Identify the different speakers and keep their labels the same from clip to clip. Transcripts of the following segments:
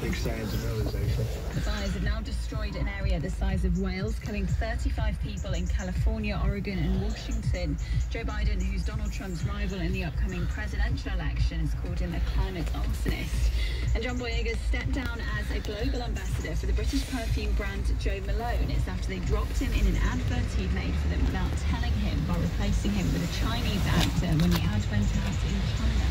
Speaker 1: big signs of realization.
Speaker 2: The fires have now destroyed an area the size of Wales, killing 35 people in California, Oregon, and Washington. Joe Biden, who's Donald Trump's rival in the upcoming presidential election, has called him a climate arsonist. And John Boyega stepped down as a global ambassador for the British perfume brand Joe Malone. It's after they dropped him in an advert he'd made for them without telling him by replacing him with a Chinese actor when the ad went out in China.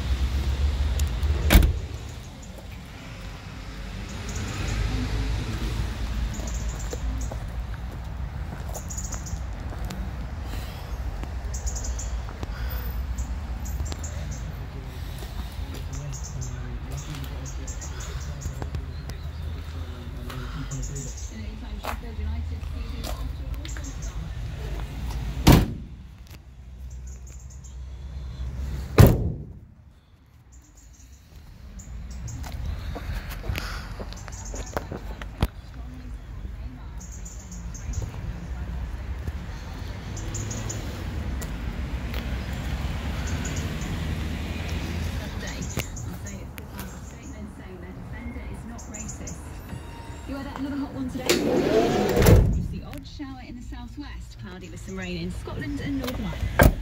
Speaker 2: You had another hot one today. It's the odd shower in the southwest, cloudy with some rain in Scotland and Northern Ireland.